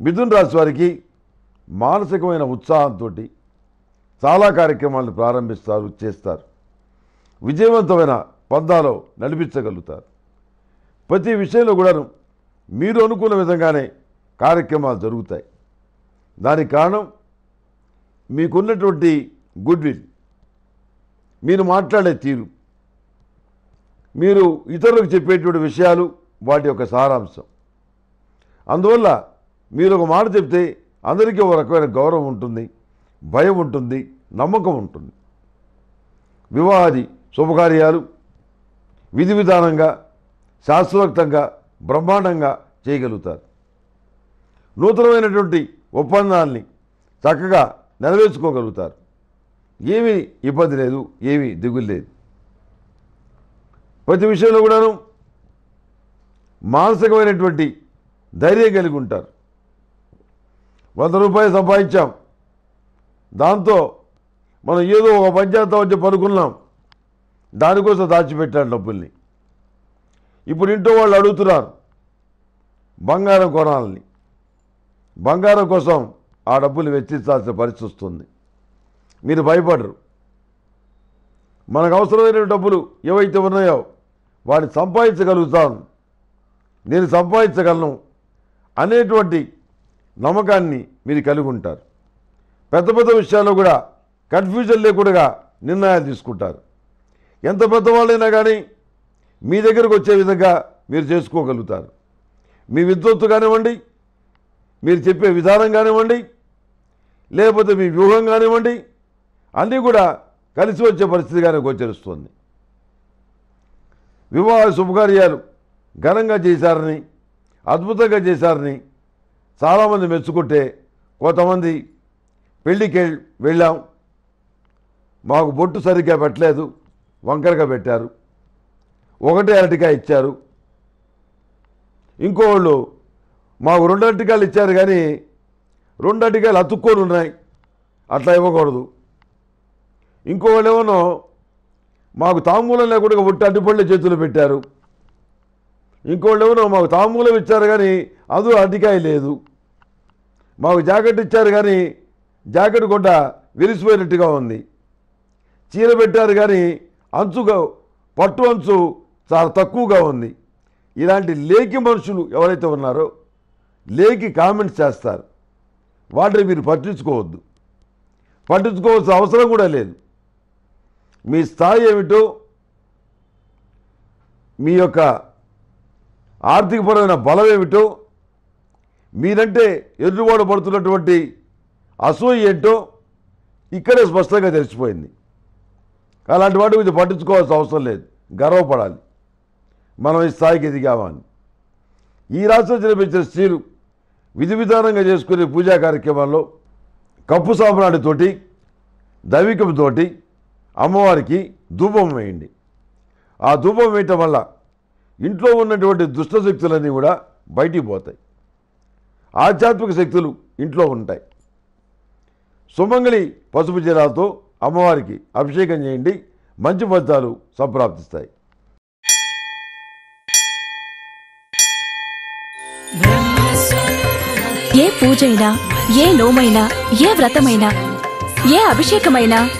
మిథున్ రాశి వారికి మానసికమైన ఉత్సాహంతో చాలా కార్యక్రమాలను ప్రారంభిస్తారు చేస్తారు. విజయవంతమైన పందాలో నడిపించగలుగుతారు. ప్రతి విషయంలో కూడాను మీరు అనుకున్న విధంగానే కార్యక్రమాలు జరుగుతాయి. దానికి కారణం మీకున్నటువంటి గుడ్ విల్ మీరు మాట్లాడే తీరు మీరు ఇతరులకు చెప్పేటువంటి విషయాలు వాటి యొక్క సారాంశం. అందువల్ల మీరు ఒక మాట చెప్తే అందరికీ ఒక రకమైన గౌరవం ఉంటుంది భయం ఉంటుంది నమ్మకం ఉంటుంది. వివాహాది శుభకార్యాలు విధి విధానంగా శాస్త్రోక్తంగా బ్రహ్మాండంగా చేయగలుగుతారు. నూతనమైనటువంటి ఒప్పందాల్ని చక్కగా నెరవేర్చుకోగలుగుతారు. ఏమీ ఇబ్బంది లేదు ఏమీ దిగులు లేదు. ప్రతి విషయంలో కూడాను మానసికమైనటువంటి ధైర్యం కలిగి ఉంటారు. వంద రూపాయలు సంపాదించాం. దాంతో మనం ఏదో ఒక పంచాయతీ వచ్చి పనుకున్నాం దానికోసం దాచిపెట్టాను డబ్బుల్ని. ఇప్పుడు ఇంట్లో వాళ్ళు అడుగుతున్నారు బంగారం కొనాలని. బంగారం కోసం ఆ డబ్బులు వెచ్చించాల్సిన పరిస్థితి వస్తుంది. మీరు భయపడరు. మనకు అవసరమైన డబ్బులు ఏవైతే ఉన్నాయో వాటిని సంపాదించగలుగుతాను నేను సంపాదించగలను అనేటువంటి నమ్మకాన్ని మీరు కలిగి ఉంటారు. పెద్ద పెద్ద విషయాల్లో కూడా కన్ఫ్యూజన్ లేకుండా నిర్ణయాలు తీసుకుంటారు. ఎంత పెద్దవాళ్ళైనా కానీ మీ దగ్గరకు వచ్చే విధంగా మీరు చేసుకోగలుగుతారు. మీ విద్వత్తు కానివ్వండి మీరు చెప్పే విధానం కానివ్వండి లేకపోతే మీ వ్యూహం కానివ్వండి అన్నీ కూడా కలిసి వచ్చే పరిస్థితిగానే గోచరిస్తుంది. వివాహ శుభకార్యాలు ఘనంగా చేశారని అద్భుతంగా చేశారని చాలామంది మెచ్చుకుంటే కొంతమంది పెళ్ళికి వెళ్ళాం. మాకు బొట్టు సరిగ్గా పెట్టలేదు. వంకరగా పెట్టారు. ఒకటే అరటికాయ ఇచ్చారు. ఇంకోళ్ళు మాకు రెండు అరటికాయలు ఇచ్చారు కానీ రెండు అరటికాయలు అతుక్కొని ఉన్నాయి. అట్లా ఇవ్వకూడదు. ఇంకోళ్ళు ఏమో మాకు తాంబూలం లేకుండా ఒట్టి అడ్డుపళ్ళ చేతులు పెట్టారు. ఇంకోళ్ళు ఏమో మాకు తాంబూలం ఇచ్చారు కానీ అది అడ్డికాయ లేదు. మాకు జాకెట్ ఇచ్చారు కానీ జాకెట్ గుడ్డ విరిసిపోయినట్టుగా ఉంది. చీర పెట్టారు కానీ అంచుగా పట్టు అంచు చాలా తక్కువగా ఉంది. ఇలాంటి లేకి మనుషులు ఎవరైతే ఉన్నారో లేకి కామెంట్స్ చేస్తారు. వాటిని మీరు పట్టించుకోవద్దు. పట్టించుకోవాల్సిన అవసరం కూడా లేదు. మీ స్థాయి ఏమిటో మీ యొక్క ఆర్థికపరమైన బలం ఏమిటో మీరంటే ఎదురువాడు పడుతున్నటువంటి అసూయ ఏంటో ఇక్కడే స్పష్టంగా తెలిసిపోయింది. అలాంటి వాటి గురించి పట్టించుకోవాల్సిన అవసరం లేదు. గర్వపడాలి. మనం ఈ స్థాయికి ఎదిగామని. ఈ రాష్ట్రం జరిపించిన స్త్రీలు విధి విధానంగా చేసుకునే పూజా కార్యక్రమాల్లో కప్పు సాంబ్రాణితోటి దైవికంతోటి అమ్మవారికి ధూపం వేయండి. ఆ ధూపం వేయటం వల్ల ఇంట్లో ఉన్నటువంటి దుష్ట శక్తులన్నీ కూడా బయటికి పోతాయి. ఆధ్యాత్మిక శక్తులు ఇంట్లో ఉంటాయి. సుమంగళి పసుపు జీరాలతో అమ్మవారికి అభిషేకం చేయండి. మంచి ఫలితాలు సంప్రాప్తిస్తాయి. ఏ పూజైనా ఏ నోమైనా ఏ వ్రతమైనా ఏ అభిషేకమైనా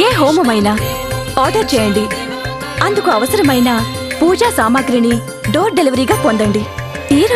ఏ హోమమైనా ఆర్డర్ చేయండి. అందుకు అవసరమైన పూజా సామాగ్రిని డోర్ డెలివరీగా పొందండి. ఈ